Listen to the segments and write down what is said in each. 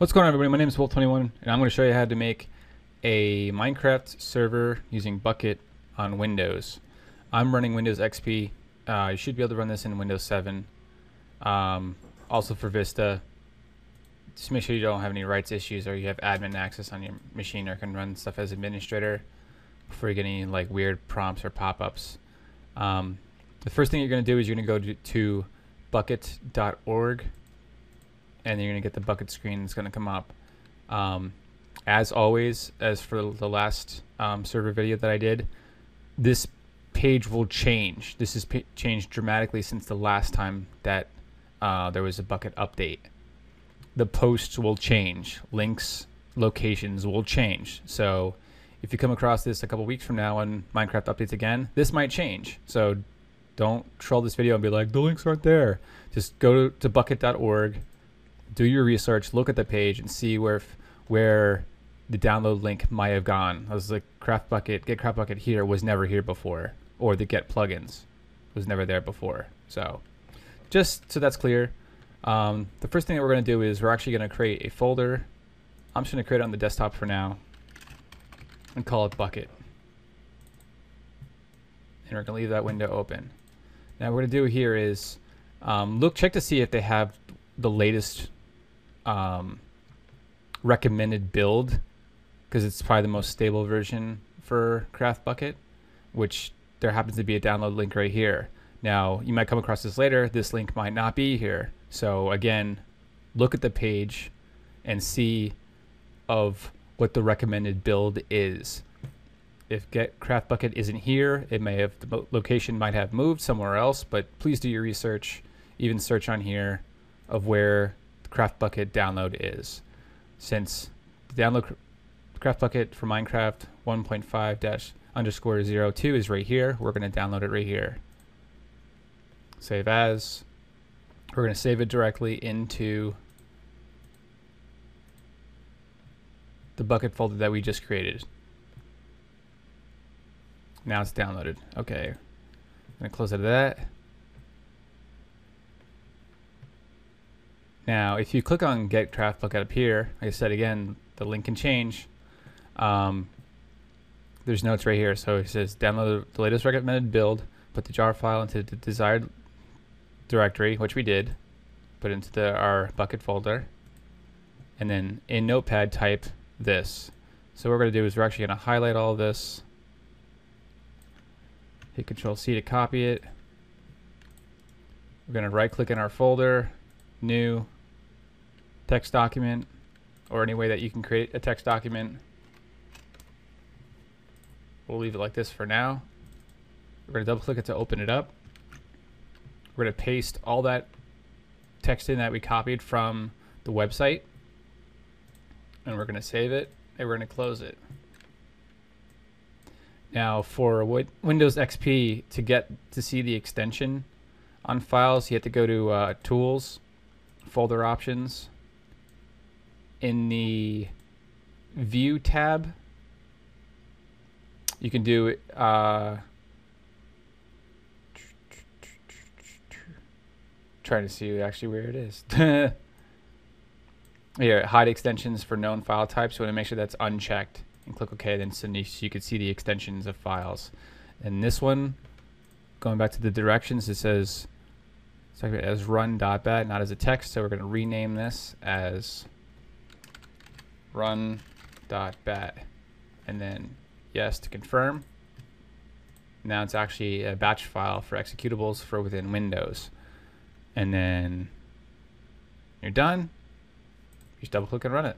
What's going on everybody? My name is Wolv21 and I'm going to show you how to make a Minecraft server using Bukkit on Windows. I'm running Windows XP. Uh, you should be able to run this in Windows 7. Um, also for Vista. Just make sure you don't have any rights issues or you have admin access on your machine or can run stuff as administrator before you get any like weird prompts or pop-ups. Um, the first thing you're going to do is you're going to go to, to bukkit.org and you're to get the Bukkit screen that's to come up. Um, as always, as for the last um, server video that I did, this page will change. This has changed dramatically since the last time that uh, there was a Bukkit update. The posts will change. Links, locations will change. So if you come across this a couple weeks from now when Minecraft updates again, this might change. So don't troll this video and be like, the links aren't there. Just go to bukkit.org, do your research, look at the page, and see where where the download link might have gone. I was like, CraftBukkit, get CraftBukkit here was never here before, or the Get plugins was never there before. So, just so that's clear, um, the first thing that we're going to do is we're actually going to create a folder. I'm just going to create it on the desktop for now, and call it Bukkit. And we're going to leave that window open. Now, what we're going to do here is um, look, check to see if they have the latest um, recommended build because it's probably the most stable version for CraftBukkit, which there happens to be a download link right here. Now, you might come across this later. This link might not be here. So again, look at the page and see of what the recommended build is. If Get CraftBukkit isn't here, it may have the location might have moved somewhere else, but please do your research, even search on here of where CraftBukkit download is. Since the download CraftBukkit for Minecraft 1.5 dash underscore 02 is right here, we're going to download it right here. Save as. We're going to save it directly into the Bukkit folder that we just created. Now it's downloaded. Okay. I'm going to close out of that. Now, if you click on Get CraftBukkit up here, like I said again, the link can change. Um, there's notes right here. So it says download the latest recommended build, put the jar file into the desired directory, which we did, put into the, our Bukkit folder, and then in Notepad type this. So what we're going to do is we're actually going to highlight all of this, hit Control C to copy it. We're going to right click in our folder, new, text document or any way that you can create a text document. We'll leave it like this for now. We're going to double click it to open it up. We're going to paste all that text in that we copied from the website. And we're going to save it and we're going to close it. Now for Windows XP to get to see the extension on files, you have to go to uh, Tools, Folder Options, in the view tab, you can do uh, trying to see actually where it is. Here, hide extensions for known file types. You want to make sure that's unchecked and click OK. Then so you can see the extensions of files. And this one, going back to the directions, it says it's as run.bat, not as a text. So we're going to rename this as run.bat and then yes to confirm. Now it's actually a batch file for executables for within Windows. And then you're done. You just double click and run it.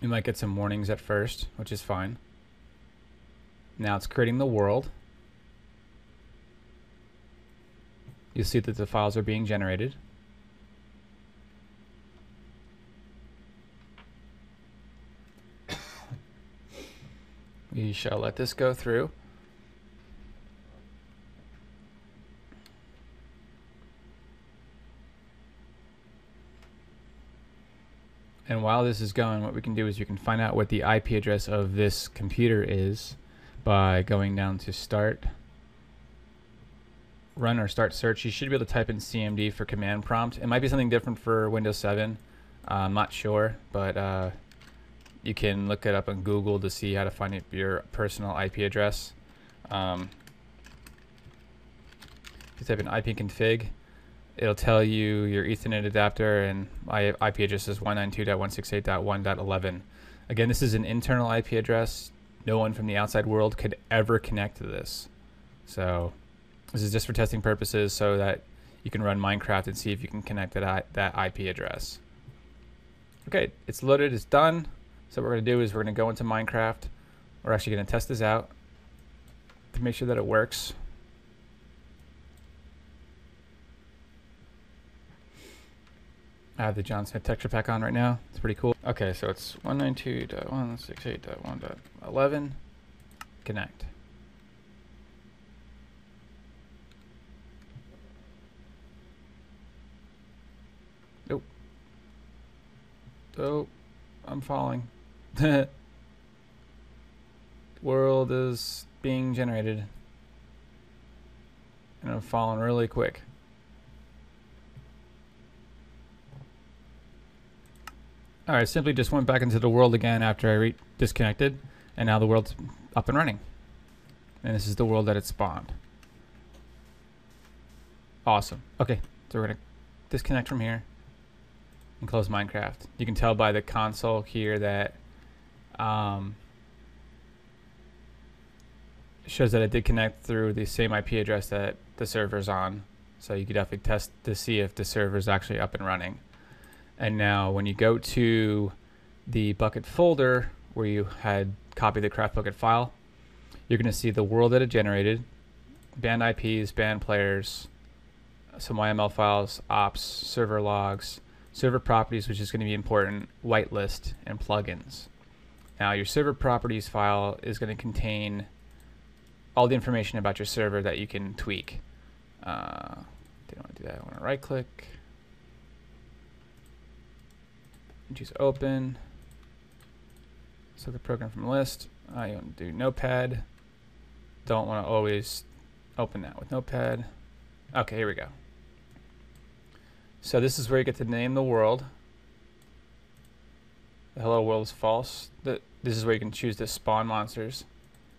You might get some warnings at first, which is fine. Now it's creating the world. You'll see that the files are being generated. We shall let this go through. And while this is going, what we can do is we can find out what the IP address of this computer is by going down to start run or start search, you should be able to type in CMD for command prompt. It might be something different for Windows 7. Uh, I'm not sure, but uh, you can look it up on Google to see how to find it, your personal IP address. Um, you type in ipconfig, it'll tell you your Ethernet adapter and my IP address is 192.168.1.11. Again, this is an internal IP address. No one from the outside world could ever connect to this. So this is just for testing purposes so that you can run Minecraft and see if you can connect that, that IP address. Okay, it's loaded, it's done. So what we're going to do is we're going to go into Minecraft. We're actually going to test this out to make sure that it works. I have the John Smith texture pack on right now. It's pretty cool. Okay, so it's 192.168.1.11. Connect. Nope. Oh, I'm falling. The world is being generated. And I'm falling really quick. All right, simply just went back into the world again after I disconnected, and now the world's up and running. And this is the world that it spawned. Awesome. Okay, so we're gonna disconnect from here and close Minecraft. You can tell by the console here that um, shows that it did connect through the same IP address that the server's on. So you could definitely test to see if the server is actually up and running. And now when you go to the Bukkit folder where you had copied the CraftBukkit file, you're going to see the world that it generated, banned IPs, banned players, some YML files, ops, server logs, server properties, which is going to be important, whitelist, and plugins. Now your server properties file is going to contain all the information about your server that you can tweak. Uh, didn't want to do that. I want to right click choose open. So the program from list. I want to do notepad. Don't want to always open that with notepad. Okay, here we go. So this is where you get to name the world. Hello world is false. The, this is where you can choose to spawn monsters.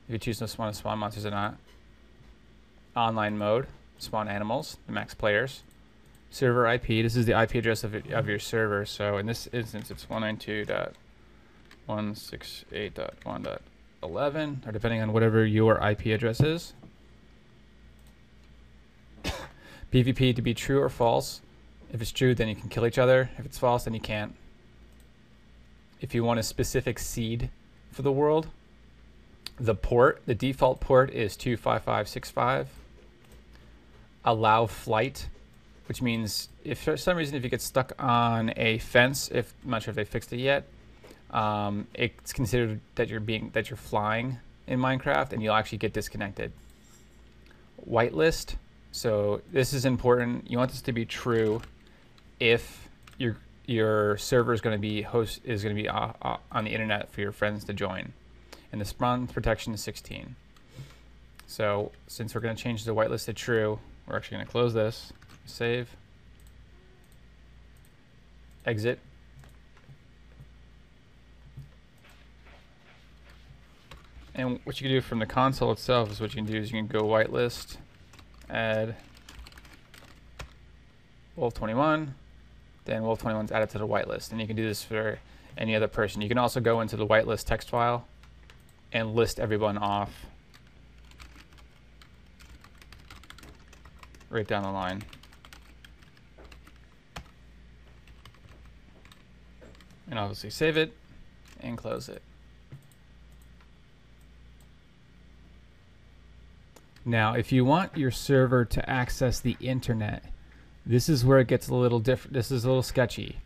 You can choose to spawn, spawn monsters or not. Online mode, spawn animals, max players server IP. This is the IP address of, it, of your server. So in this instance, it's 192.168.1.11, or depending on whatever your IP address is. PvP to be true or false. If it's true, then you can kill each other. If it's false, then you can't. If you want a specific seed for the world, the port, the default port is 25565. Allow flight which means if for some reason if you get stuck on a fence, if I'm not sure if they fixed it yet, um, it's considered that you're being that you're flying in Minecraft, and you'll actually get disconnected. Whitelist. So this is important. You want this to be true if your your server is going to be host is going to be uh, uh, on the internet for your friends to join, and the spawn protection is 16. So since we're going to change the whitelist to true, we're actually going to close this. Save. Exit. And what you can do from the console itself is what you can do is you can go whitelist, add Wolv21, then Wolv21 is added to the whitelist. And you can do this for any other person. You can also go into the whitelist text file and list everyone off right down the line. and obviously save it and close it. Now, if you want your server to access the internet, this is where it gets a little different. This is a little sketchy.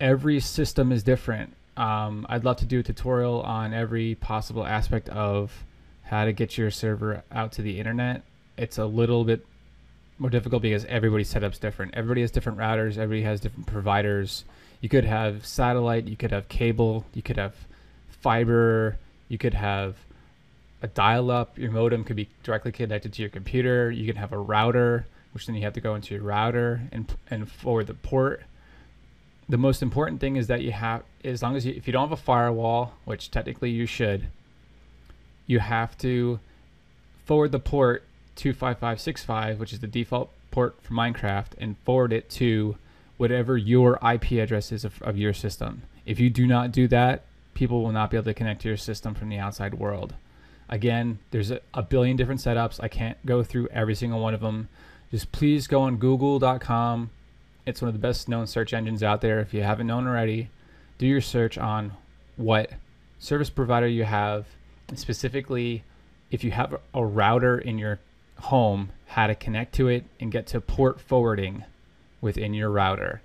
Every system is different. Um, I'd love to do a tutorial on every possible aspect of how to get your server out to the internet. It's a little bit more difficult because everybody's setup's different. Everybody has different routers. Everybody has different providers. You could have satellite. You could have cable. You could have fiber. You could have a dial-up. Your modem could be directly connected to your computer. You can have a router, which then you have to go into your router and and forward the port. The most important thing is that you have, as long as you, if you don't have a firewall, which technically you should, you have to forward the port 25565, which is the default port for Minecraft, and forward it to whatever your IP address is of, of your system. If you do not do that, people will not be able to connect to your system from the outside world. Again, there's a, a, billion different setups. I can't go through every single one of them. Just please go on google.com. It's one of the best known search engines out there. If you haven't known already, do your search on what service provider you have, specifically if you have a router in your home, how to connect to it and get to port forwarding within your router.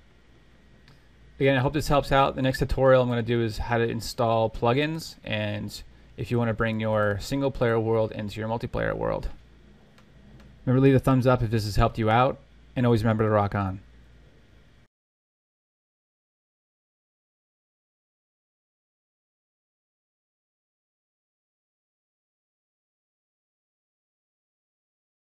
Again, I hope this helps out. The next tutorial I'm going to do is how to install plugins and if you want to bring your single player world into your multiplayer world. Remember leave a thumbs up if this has helped you out and always remember to rock on.